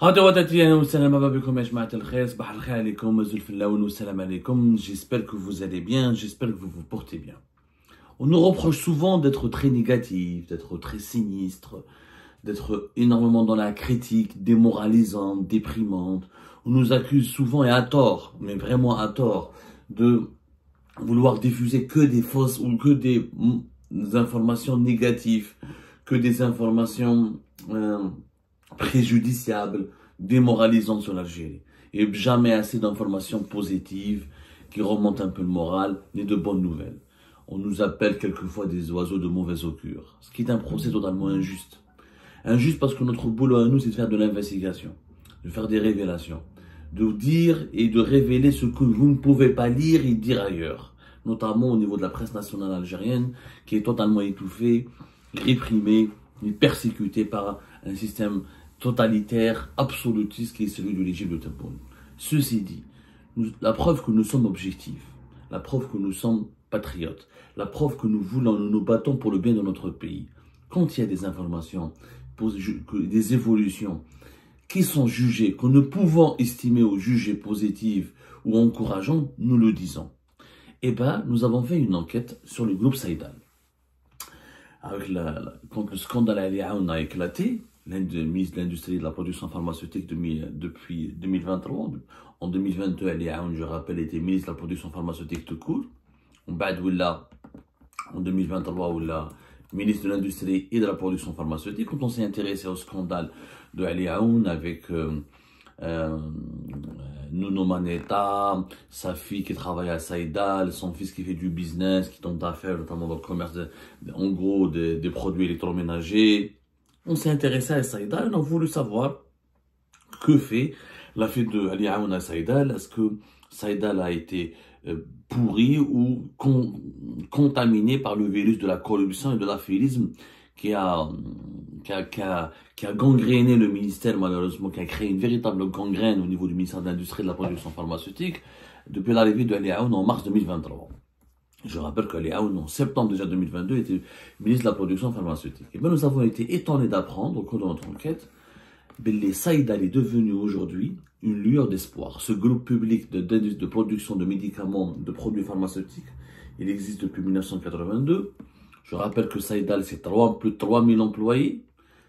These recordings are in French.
هادي وداتي انا والسلام بكم يا جماعه الخير صباح الخير عليكم مازال في اللون والسلام عليكم j'espère que vous allez bien j'espère que vous vous portez bien on nous reproche souvent d'être très négatif d'être très sinistre d'être énormément dans la critique démoralisante déprimante on nous accuse souvent et à tort mais vraiment à tort de vouloir diffuser que des fausses ou que des informations négatives que des informations euh, préjudiciable, démoralisant sur l'Algérie. Et jamais assez d'informations positives qui remontent un peu le moral, ni de bonnes nouvelles. On nous appelle quelquefois des oiseaux de mauvaise augure, ce qui est un procès totalement injuste. Injuste parce que notre boulot à nous, c'est de faire de l'investigation, de faire des révélations, de dire et de révéler ce que vous ne pouvez pas lire et dire ailleurs, notamment au niveau de la presse nationale algérienne, qui est totalement étouffée, réprimée persécutée par un système totalitaire, absolutiste qui est celui de l'Égypte de Tebboune. Ceci dit, la preuve que nous sommes objectifs, la preuve que nous sommes patriotes, la preuve que nous voulons, nous nous battons pour le bien de notre pays. Quand il y a des informations, des évolutions qui sont jugées, que nous pouvons estimer ou juger positives ou encourageantes, nous le disons. Eh bien, nous avons fait une enquête sur le groupe Saïdal. Avec quand le scandale a éclaté, ministre de l'Industrie de la Production pharmaceutique depuis 2023. En 2022, Ali Aoun, je rappelle, était ministre de la Production pharmaceutique tout court. En 2023, ou ministre de l'Industrie et de la Production pharmaceutique. Quand on s'est intéressé au scandale de Ali Aoun avec euh, euh, Nuno Maneta, sa fille qui travaille à Saïdal, son fils qui fait du business, qui tente à faire notamment dans le commerce, en gros, des produits électroménagers, on s'est intéressé à Saïda et on a voulu savoir que fait la fille de Ali Aoun à Saïda. Est-ce que Saïda a été euh, pourri ou contaminé par le virus de la corruption et de l'affairisme qui a, qui, a, qui, a, gangréné le ministère, malheureusement, qui a créé une véritable gangrène au niveau du ministère de l'Industrie et de la Production pharmaceutique depuis l'arrivée de Ali Aoun en mars 2023. Je rappelle que Aoun, en septembre déjà 2022, était ministre de la production pharmaceutique. Et bien, nous avons été étonnés d'apprendre, au cours de notre enquête, que les Saïdal est devenu aujourd'hui une lueur d'espoir. Ce groupe public de, de, production de médicaments, de produits pharmaceutiques, il existe depuis 1982. Je rappelle que Saïdal, c'est plus de 3000 employés.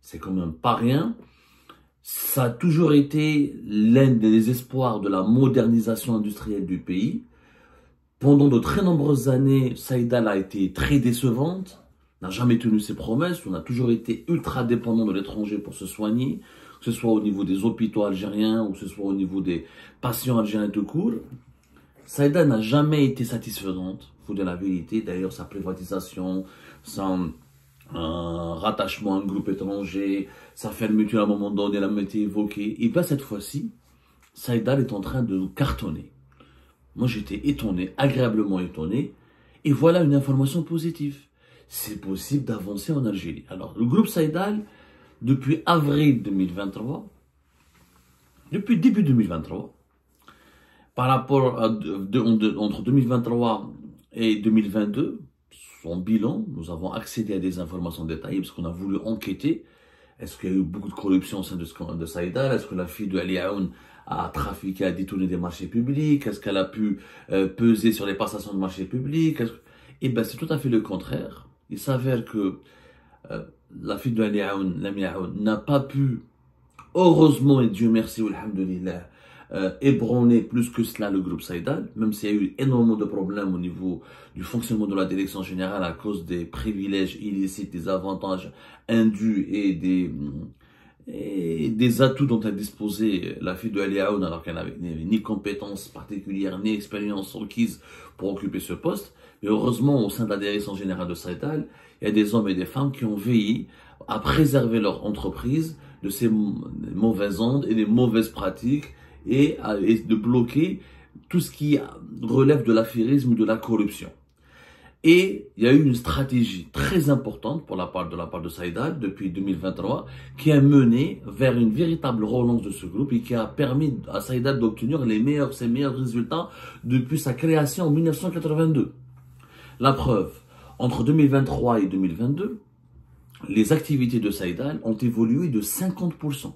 C'est quand même pas rien. Ça a toujours été l'un des espoirs de la modernisation industrielle du pays. Pendant de très nombreuses années, Saïdal a été très décevante, n'a jamais tenu ses promesses, on a toujours été ultra dépendant de l'étranger pour se soigner, que ce soit au niveau des hôpitaux algériens ou que ce soit au niveau des patients algériens tout court. Saïdal n'a jamais été satisfaisante, faut dire la vérité. D'ailleurs, sa privatisation, son rattachement à un groupe étranger, sa fermeture à un moment donné, elle a été évoquée. Et bien cette fois-ci, Saïdal est en train de cartonner. Moi, j'étais étonné, agréablement étonné. Et voilà une information positive. C'est possible d'avancer en Algérie. Alors, le groupe Saïdal, depuis avril 2023, depuis début 2023, par rapport entre 2023 et 2022, son bilan, nous avons accédé à des informations détaillées parce qu'on a voulu enquêter. Est-ce qu'il y a eu beaucoup de corruption au sein de, de Saïdal? Est-ce que la fille de Ali Aoun a trafiqué, a détourné des marchés publics Est-ce qu'elle a pu euh, peser sur les passations de marchés publics Eh bien, c'est tout à fait le contraire. Il s'avère que euh, la fille de Aoun, n'a pas pu, heureusement et Dieu merci, alhamdulillah, euh, ébranler plus que cela le groupe Saïdal, même s'il y a eu énormément de problèmes au niveau du fonctionnement de la direction générale à cause des privilèges illicites, des avantages indus et des, et des atouts dont elle disposait la fille de Ali Aoun alors qu'elle n'avait ni compétences particulières ni expérience requise pour occuper ce poste. Mais heureusement, au sein de la direction générale de Saïtal, il y a des hommes et des femmes qui ont veillé à préserver leur entreprise de ces mauvaises ondes et des mauvaises pratiques et, et de bloquer tout ce qui relève de l'affairisme ou de la corruption. Et il y a eu une stratégie très importante pour la part de la part de Saïdal depuis 2023 qui a mené vers une véritable relance de ce groupe et qui a permis à Saïdal d'obtenir les meilleurs, ses meilleurs résultats depuis sa création en 1982. La preuve, entre 2023 et 2022, les activités de Saïdal ont évolué de 50%.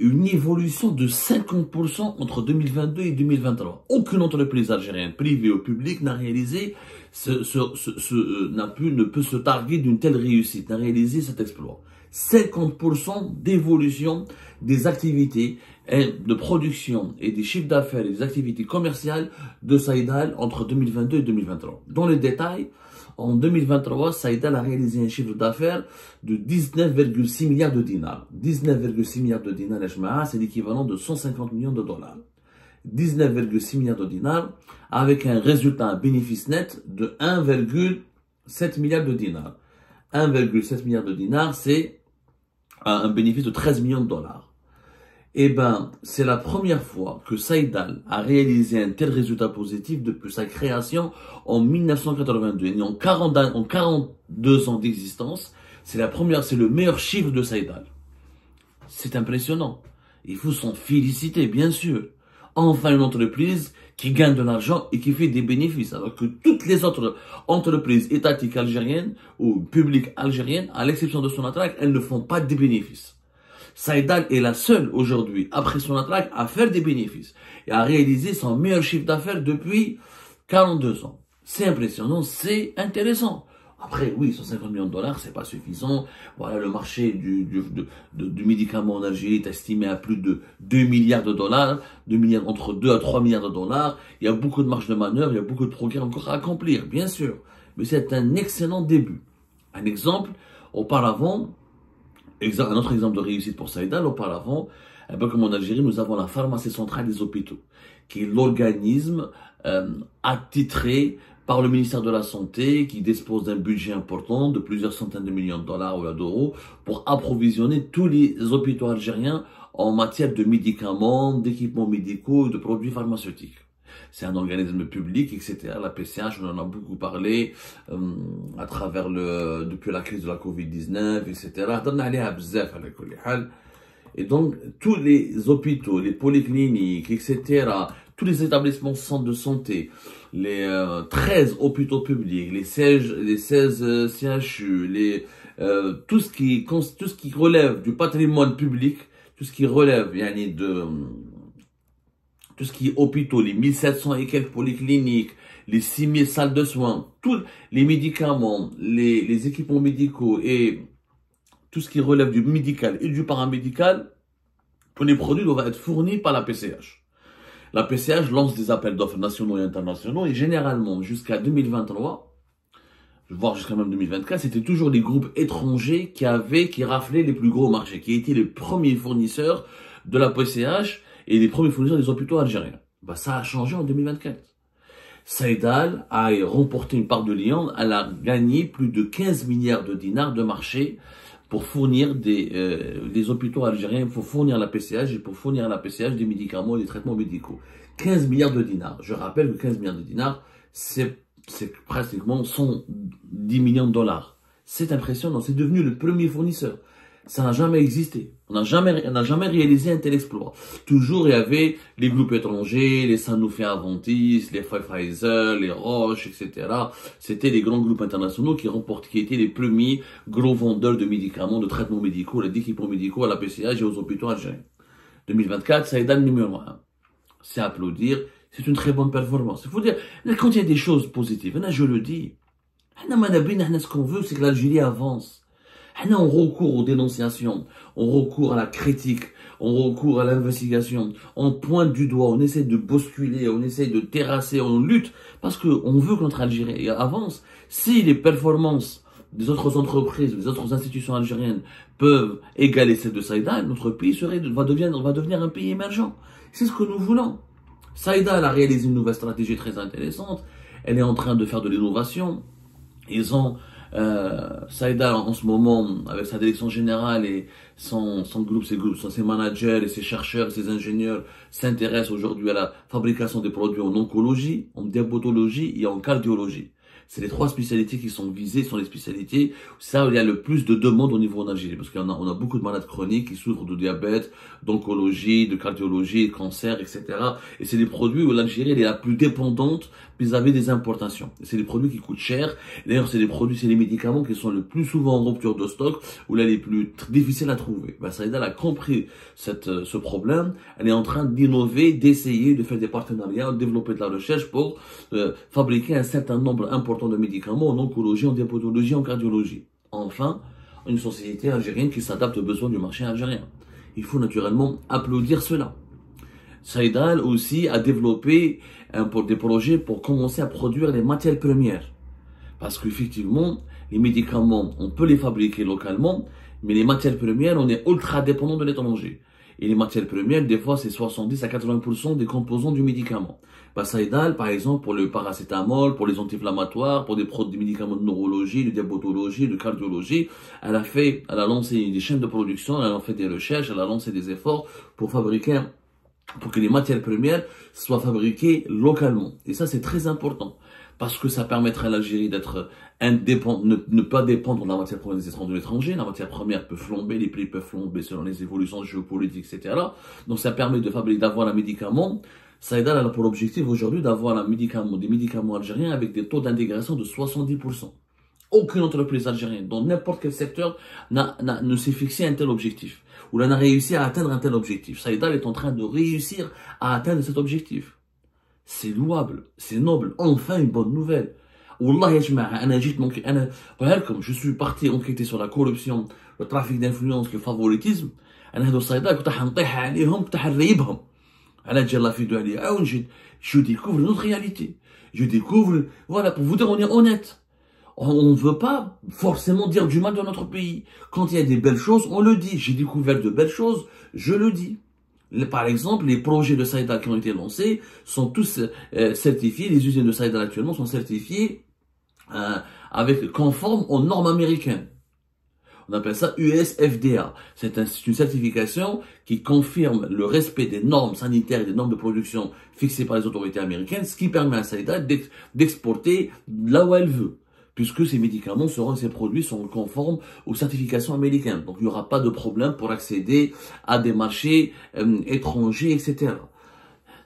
une évolution de 50% entre 2022 et 2023. Aucune entreprise algérienne, privée ou publique, n'a réalisé ce, ce, ce, n'a pu, ne peut se targuer d'une telle réussite, n'a réalisé cet exploit. 50% d'évolution des activités de production et des chiffres d'affaires et des activités commerciales de Saïdal entre 2022 et 2023. Dans les détails, en 2023, Saïdal a réalisé un chiffre d'affaires de 19,6 milliards de dinars. 19,6 milliards de dinars, c'est l'équivalent de 150 millions de dollars. 19,6 milliards de dinars avec un résultat, un bénéfice net de 1,7 milliard de dinars. 1,7 milliard de dinars, c'est un bénéfice de 13 millions de dollars. Eh ben, c'est la première fois que Saïdal a réalisé un tel résultat positif depuis sa création en 1982. Et en, 40, en 42 ans d'existence, c'est la première, c'est le meilleur chiffre de Saïdal. C'est impressionnant. Il faut s'en féliciter, bien sûr. Enfin, une entreprise qui gagne de l'argent et qui fait des bénéfices, alors que toutes les autres entreprises étatiques algériennes ou publiques algériennes, à l'exception de son attaque, elles ne font pas de bénéfices. Saïdal est la seule aujourd'hui, après son attaque, à faire des bénéfices et à réaliser son meilleur chiffre d'affaires depuis 42 ans. C'est impressionnant, c'est intéressant. Après, oui, 150 millions de dollars, c'est pas suffisant. Voilà, le marché du, du, médicament en Algérie est estimé à plus de 2 milliards de dollars, 2 milliards, entre 2 à 3 milliards de dollars. Il y a beaucoup de marge de manœuvre, il y a beaucoup de progrès encore à accomplir, bien sûr. Mais c'est un excellent début. Un exemple, auparavant, un autre exemple de réussite pour Saïdal, auparavant, un peu comme en Algérie, nous avons la pharmacie centrale des hôpitaux, qui est l'organisme euh, attitré par le ministère de la Santé, qui dispose d'un budget important de plusieurs centaines de millions de dollars ou d'euros pour approvisionner tous les hôpitaux algériens en matière de médicaments, d'équipements médicaux et de produits pharmaceutiques c'est un organisme public, etc. La PCH, on en a beaucoup parlé euh, à travers le, depuis la crise de la Covid-19, etc. Et donc, tous les hôpitaux, les polycliniques, etc., tous les établissements centres de santé, les 13 euh, hôpitaux publics, les 16, les 16 CHU, les, euh, tout, ce qui, tout ce qui relève du patrimoine public, tout ce qui relève yani, de, tout ce qui est hôpitaux, les 1700 et quelques polycliniques, les 6000 salles de soins, tous les médicaments, les, les équipements médicaux et tout ce qui relève du médical et du paramédical, tous les produits doivent être fournis par la PCH. La PCH lance des appels d'offres nationaux et internationaux et généralement jusqu'à 2023, voire jusqu'à même 2024, c'était toujours les groupes étrangers qui avaient, qui raflaient les plus gros marchés, qui étaient les premiers fournisseurs de la PCH et les premiers fournisseurs des hôpitaux algériens. Bah, ça a changé en 2024. Saïdal a remporté une part de Lyon, elle a gagné plus de 15 milliards de dinars de marché pour fournir des, euh, hôpitaux algériens, pour fournir la PCH et pour fournir la PCH des médicaments et des traitements médicaux. 15 milliards de dinars. Je rappelle que 15 milliards de dinars, c'est, c'est pratiquement 110 millions de dollars. C'est impressionnant, c'est devenu le premier fournisseur. Ça n'a jamais existé. On n'a jamais, on n'a jamais réalisé un tel exploit. Toujours, il y avait les groupes étrangers, les Sanofi Aventis, les Pfizer, les Roche, etc. C'était les grands groupes internationaux qui remportent, qui étaient les premiers gros vendeurs de médicaments, de traitements médicaux, d'équipements médicaux à la PCH et aux hôpitaux algériens. 2024, ça est le numéro 1. C'est applaudir. C'est une très bonne performance. Il faut dire, quand il y a des choses positives, je le dis, ce qu'on veut, c'est que l'Algérie avance on recourt aux dénonciations, on recourt à la critique, on recourt à l'investigation, on pointe du doigt, on essaie de bousculer, on essaie de terrasser, on lutte, parce qu'on veut que notre Algérie avance. Si les performances des autres entreprises, des autres institutions algériennes peuvent égaler celles de Saïda, notre pays va, devenir, va devenir un pays émergent. C'est ce que nous voulons. Saïda a réalisé une nouvelle stratégie très intéressante. Elle est en train de faire de l'innovation. Ils ont euh, Saïda, en ce moment, avec sa direction générale et son, son groupe, ses, groupes, ses managers et ses chercheurs, ses ingénieurs, s'intéressent aujourd'hui à la fabrication des produits en oncologie, en diabétologie et en cardiologie. C'est les trois spécialités qui sont visées, sont les spécialités, ça, il y a le plus de demandes au niveau en Algérie, parce qu'on a, on a beaucoup de malades chroniques qui souffrent de diabète, d'oncologie, de cardiologie, de cancer, etc. Et c'est des produits où l'Algérie, est la plus dépendante vis-à-vis des importations. C'est des produits qui coûtent cher. D'ailleurs, c'est des produits, c'est les médicaments qui sont le plus souvent en rupture de stock, ou là, les plus difficiles à trouver. Ben, Saïda a compris cette, euh, ce problème. Elle est en train d'innover, d'essayer de faire des partenariats, de développer de la recherche pour euh, fabriquer un certain nombre important de médicaments en oncologie, en diabétologie, en cardiologie. Enfin, une société algérienne qui s'adapte aux besoins du marché algérien. Il faut naturellement applaudir cela. Saïdal aussi a développé pour des projets pour commencer à produire les matières premières. Parce qu'effectivement, les médicaments, on peut les fabriquer localement, mais les matières premières, on est ultra dépendant de l'étranger. Et les matières premières, des fois, c'est 70 à 80% des composants du médicament. Bah, Saïdal, par exemple, pour le paracétamol, pour les anti-inflammatoires, pour des, des médicaments de neurologie, de diabétologie, de cardiologie, elle a fait, elle a lancé des chaînes de production, elle a fait des recherches, elle a lancé des efforts pour fabriquer pour que les matières premières soient fabriquées localement. Et ça, c'est très important. Parce que ça permettrait à l'Algérie d'être indépendant, ne, pas dépendre de la matière première de l'étranger. La matière première peut flamber, les prix peuvent flamber selon les évolutions géopolitiques, etc. Donc ça permet de fabriquer, d'avoir un médicament. Saïda a pour objectif aujourd'hui d'avoir un médicament, des médicaments algériens avec des taux d'intégration de 70%. Aucune entreprise algérienne, dans n'importe quel secteur, ne s'est fixé un tel objectif ou l'on a réussi à atteindre un tel objectif. Saïdal est en train de réussir à atteindre cet objectif. C'est louable, c'est noble, enfin une bonne nouvelle. Wallah je suis parti enquêter sur la corruption, le trafic d'influence, le favoritisme. Je découvre notre réalité. Je découvre, voilà, pour vous dire, on est honnête on ne veut pas forcément dire du mal de notre pays. Quand il y a des belles choses, on le dit. J'ai découvert de belles choses, je le dis. Par exemple, les projets de Saïda qui ont été lancés sont tous euh, certifiés. Les usines de Saïda actuellement sont certifiées euh, avec conforme aux normes américaines. On appelle ça USFDA. C'est une certification qui confirme le respect des normes sanitaires et des normes de production fixées par les autorités américaines, ce qui permet à Saïda d'exporter là où elle veut puisque ces médicaments seront, ces produits sont conformes aux certifications américaines. Donc il n'y aura pas de problème pour accéder à des marchés euh, étrangers, etc.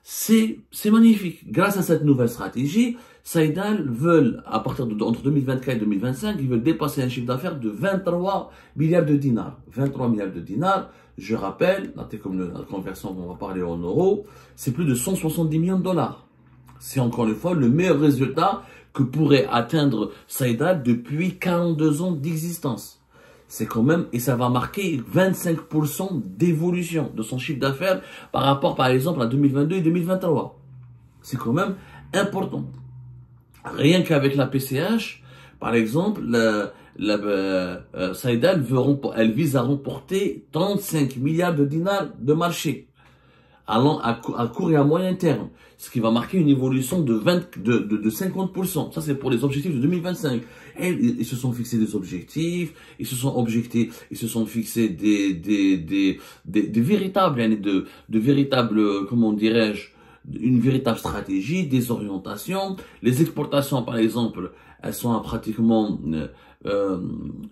C'est magnifique. Grâce à cette nouvelle stratégie, Saïdal veulent, à partir de, entre 2024 et 2025, ils veulent dépasser un chiffre d'affaires de 23 milliards de dinars. 23 milliards de dinars, je rappelle, comme la conversion, on va parler en euros, c'est plus de 170 millions de dollars. C'est encore une fois le meilleur résultat que pourrait atteindre Saïda depuis 42 ans d'existence. C'est quand même, et ça va marquer 25% d'évolution de son chiffre d'affaires par rapport, par exemple, à 2022 et 2023. C'est quand même important. Rien qu'avec la PCH, par exemple, la, la, euh, euh, Saïda, elle, elle vise à remporter 35 milliards de dinars de marché allant à, court et à moyen terme, ce qui va marquer une évolution de, 20, de, de, 50%. Ça, c'est pour les objectifs de 2025. Et, ils, se sont fixés des objectifs, ils se sont objectés, ils se sont fixés des, des, des, des, véritables, hein, de, de véritables, comment dirais-je, une véritable stratégie, des orientations. Les exportations, par exemple, elles sont à pratiquement euh, euh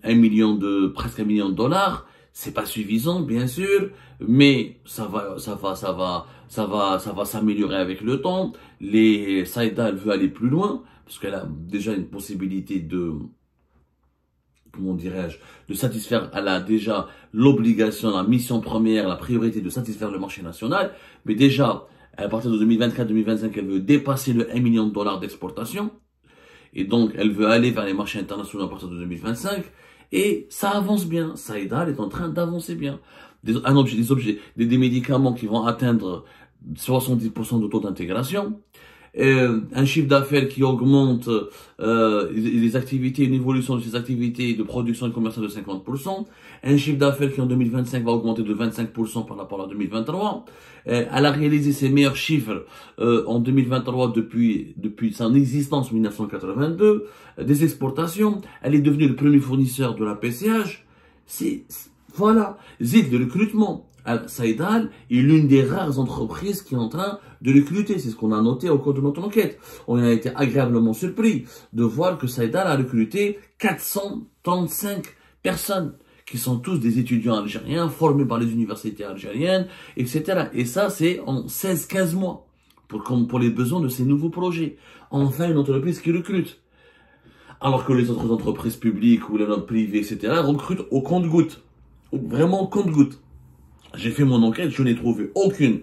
un million de, presque un million de dollars. C'est pas suffisant, bien sûr, mais ça va, ça va, ça va, ça va, ça va s'améliorer avec le temps. Les Saïda, elle veut aller plus loin, parce qu'elle a déjà une possibilité de, comment dirais-je, de satisfaire, elle a déjà l'obligation, la mission première, la priorité de satisfaire le marché national, mais déjà, à partir de 2024-2025, elle veut dépasser le 1 million de dollars d'exportation, et donc elle veut aller vers les marchés internationaux à partir de 2025, et ça avance bien. Saïda est en train d'avancer bien. Des, un objet, des objets, des, des médicaments qui vont atteindre 70% de taux d'intégration. Un chiffre d'affaires qui augmente euh, les activités, une évolution de ces activités de production et commerciale de 50%, un chiffre d'affaires qui en 2025 va augmenter de 25% par rapport à 2023. Euh, elle a réalisé ses meilleurs chiffres euh, en 2023 depuis depuis son existence 1982, euh, des exportations. Elle est devenue le premier fournisseur de la PCH. C'est voilà, zid le recrutement. Saïdal est l'une des rares entreprises qui est en train de recruter. C'est ce qu'on a noté au cours de notre enquête. On a été agréablement surpris de voir que Saïdal a recruté 435 personnes qui sont tous des étudiants algériens formés par les universités algériennes, etc. Et ça, c'est en 16-15 mois pour, les besoins de ces nouveaux projets. Enfin, une entreprise qui recrute. Alors que les autres entreprises publiques ou les notes privées, etc., recrutent au compte-goutte. Vraiment au compte-goutte. J'ai fait mon enquête, je n'ai trouvé aucune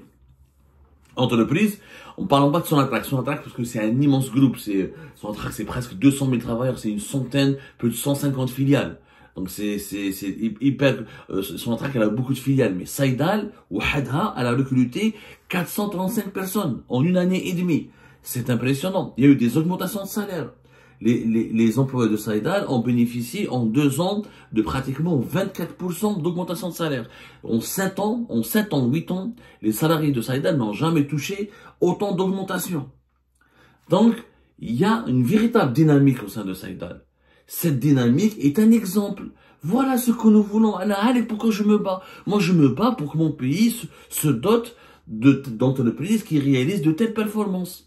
entreprise. On parle pas de son attraction Son parce que c'est un immense groupe. C'est, son c'est presque 200 000 travailleurs. C'est une centaine, plus de 150 filiales. Donc c'est, c'est, c'est hyper, euh, son attract, elle a beaucoup de filiales. Mais Saïdal, ou Hadha, elle a recruté 435 personnes en une année et demie. C'est impressionnant. Il y a eu des augmentations de salaire les, employés de Saïdal ont bénéficié en deux ans de pratiquement 24% d'augmentation de salaire. En sept ans, en sept ans, huit ans, les salariés de Saïdal n'ont jamais touché autant d'augmentation. Donc, il y a une véritable dynamique au sein de Saïdal. Cette dynamique est un exemple. Voilà ce que nous voulons. Allez, pourquoi je me bats? Moi, je me bats pour que mon pays se dote d'entreprises qui réalisent de telles performances.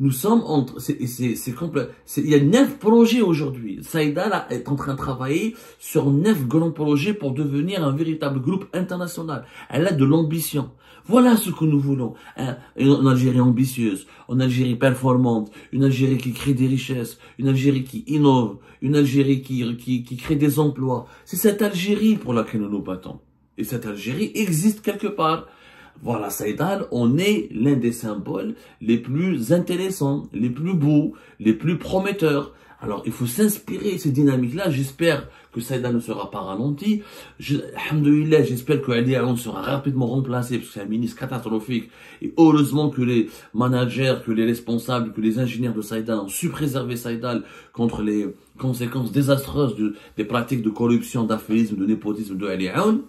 Nous sommes entre, c'est. Il y a neuf projets aujourd'hui. Saïda est en train de travailler sur neuf grands projets pour devenir un véritable groupe international. Elle a de l'ambition. Voilà ce que nous voulons. Une Algérie ambitieuse, une Algérie performante, une Algérie qui crée des richesses, une Algérie qui innove, une Algérie qui, qui, qui crée des emplois. C'est cette Algérie pour laquelle nous nous battons. Et cette Algérie existe quelque part. Voilà, Saïdal, on est l'un des symboles les plus intéressants, les plus beaux, les plus prometteurs. Alors, il faut s'inspirer de ces dynamiques-là. J'espère que Saïdal ne sera pas ralenti. Alhamdoulilah, j'espère que Ali Aoun sera rapidement remplacé parce que c'est un ministre catastrophique. Et heureusement que les managers, que les responsables, que les ingénieurs de Saïdal ont su préserver Saïdal contre les conséquences désastreuses des pratiques de corruption, d'affairisme, de népotisme de Ali Aoun.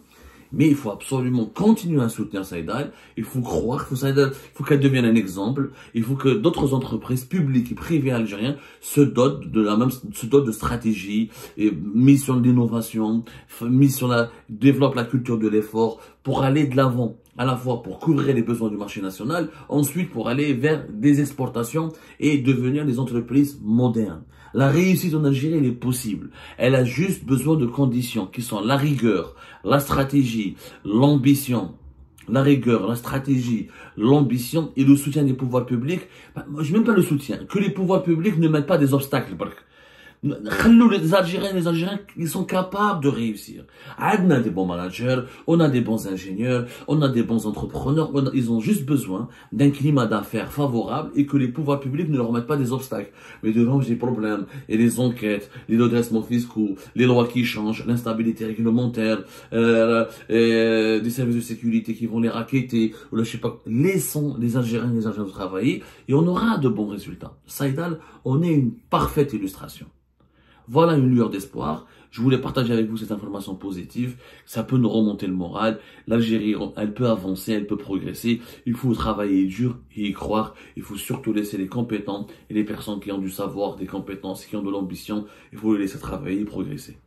Mais il faut absolument continuer à soutenir Saïdal. Il faut croire que Saïdal, il faut qu'elle devienne un exemple. Il faut que d'autres entreprises publiques et privées algériennes se dotent de la même, se dotent de stratégies et mise sur l'innovation, la, développe la culture de l'effort pour aller de l'avant à la fois pour couvrir les besoins du marché national, ensuite pour aller vers des exportations et devenir des entreprises modernes. La réussite en Algérie, elle est possible. Elle a juste besoin de conditions qui sont la rigueur, la stratégie, l'ambition, la rigueur, la stratégie, l'ambition et le soutien des pouvoirs publics. Bah, moi, je même pas le soutien. Que les pouvoirs publics ne mettent pas des obstacles les Algériens, les Algériens, ils sont capables de réussir. On a des bons managers, on a des bons ingénieurs, on a des bons entrepreneurs, ils ont juste besoin d'un climat d'affaires favorable et que les pouvoirs publics ne leur mettent pas des obstacles. Mais devant des problèmes, et les enquêtes, les redressements fiscaux, les lois qui changent, l'instabilité réglementaire, euh, des services de sécurité qui vont les raqueter, ou là, je sais pas, laissons les Algériens les Algériens travailler et on aura de bons résultats. Saïdal, on est une parfaite illustration. Voilà une lueur d'espoir. Je voulais partager avec vous cette information positive. Ça peut nous remonter le moral. L'Algérie, elle peut avancer, elle peut progresser. Il faut travailler dur et y croire. Il faut surtout laisser les compétents et les personnes qui ont du savoir, des compétences, qui ont de l'ambition. Il faut les laisser travailler et progresser.